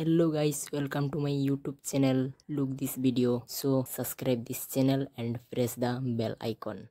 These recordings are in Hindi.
hello guys welcome to my youtube channel. Look this video. So subscribe this channel and press the bell icon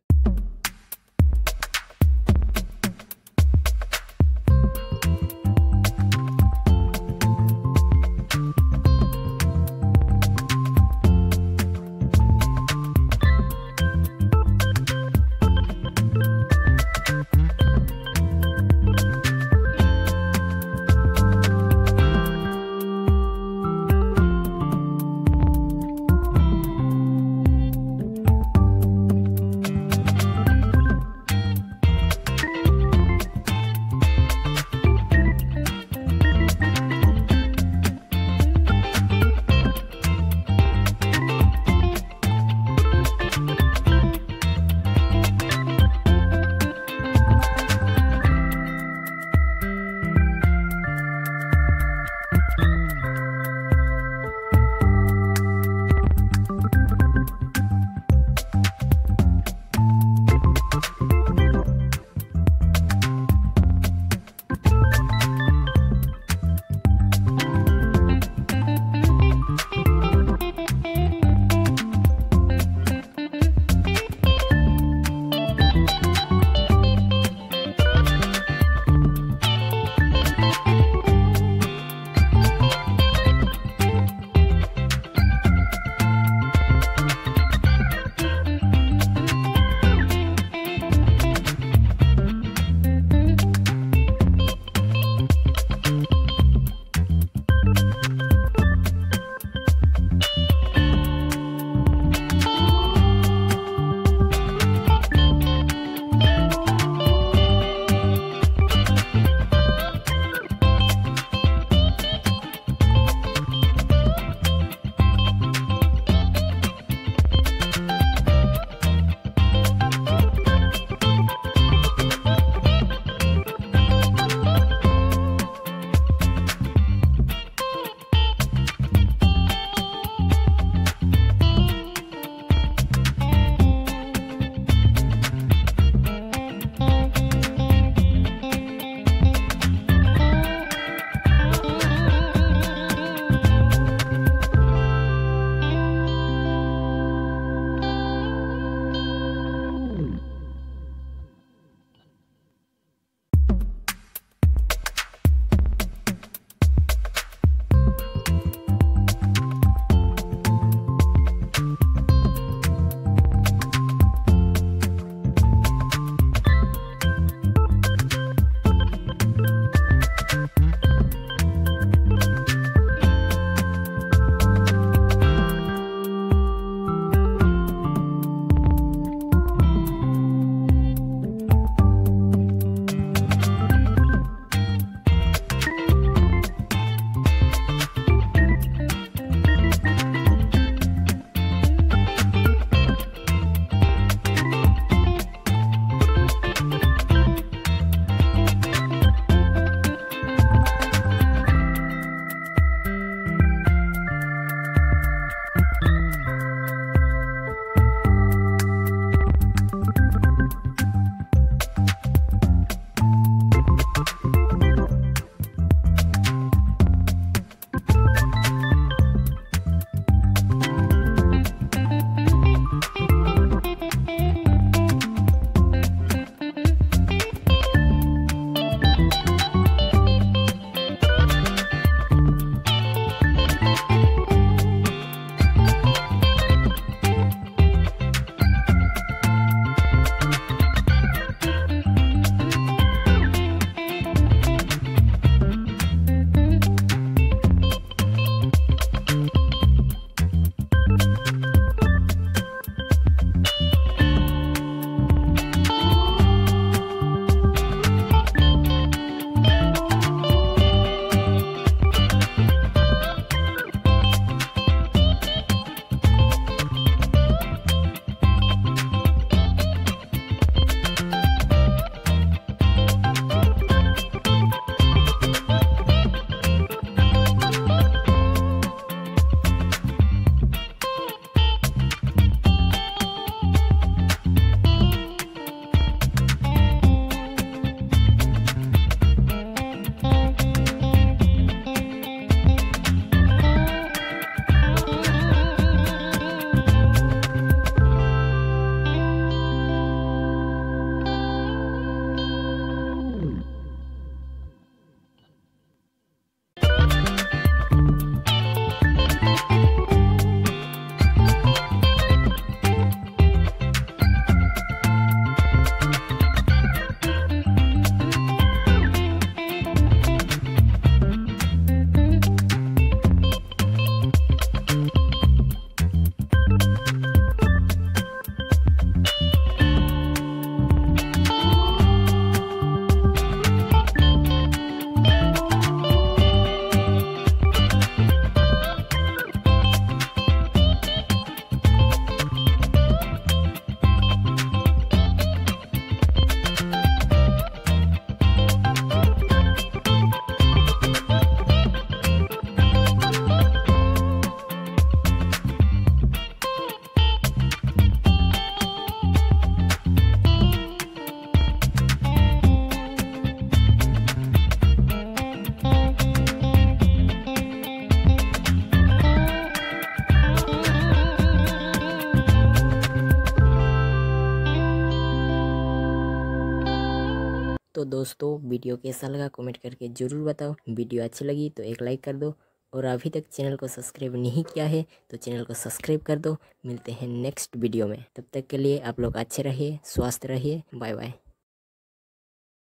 दोस्तों, वीडियो कैसा लगा कमेंट करके ज़रूर बताओ। वीडियो अच्छी लगी तो एक लाइक कर दो और अभी तक चैनल को सब्सक्राइब नहीं किया है तो चैनल को सब्सक्राइब कर दो। मिलते हैं नेक्स्ट वीडियो में। तब तक के लिए आप लोग अच्छे रहिए, स्वस्थ रहिए। Bye bye.